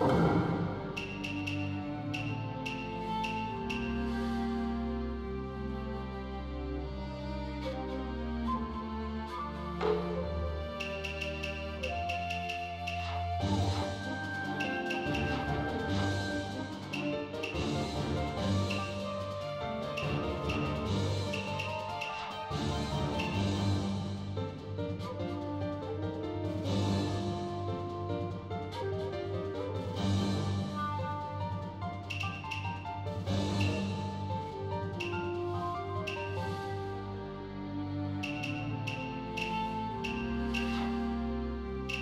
you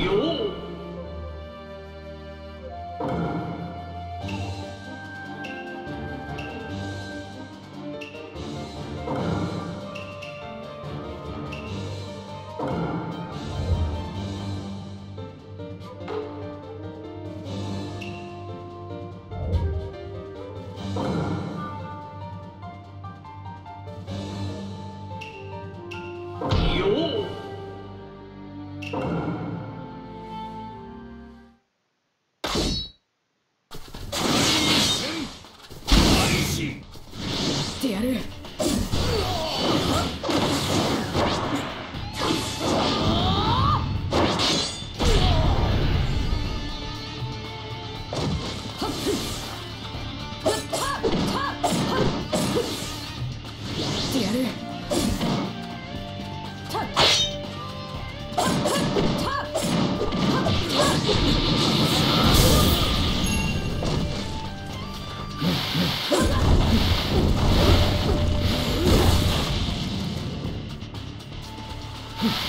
E o get it.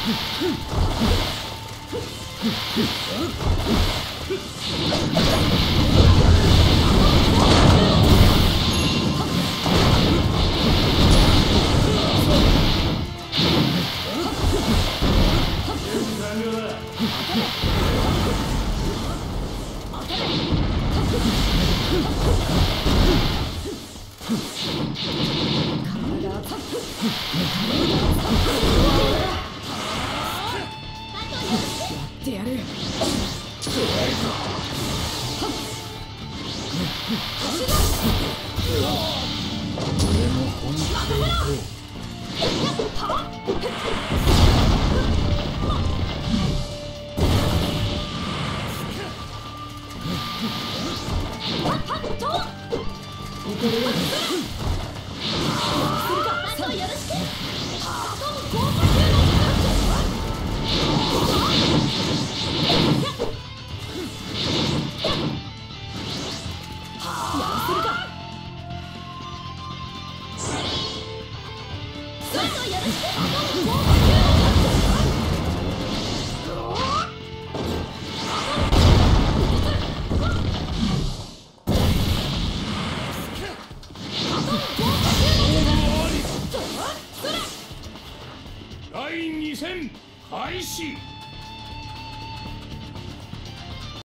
っこれは。第2戦開始。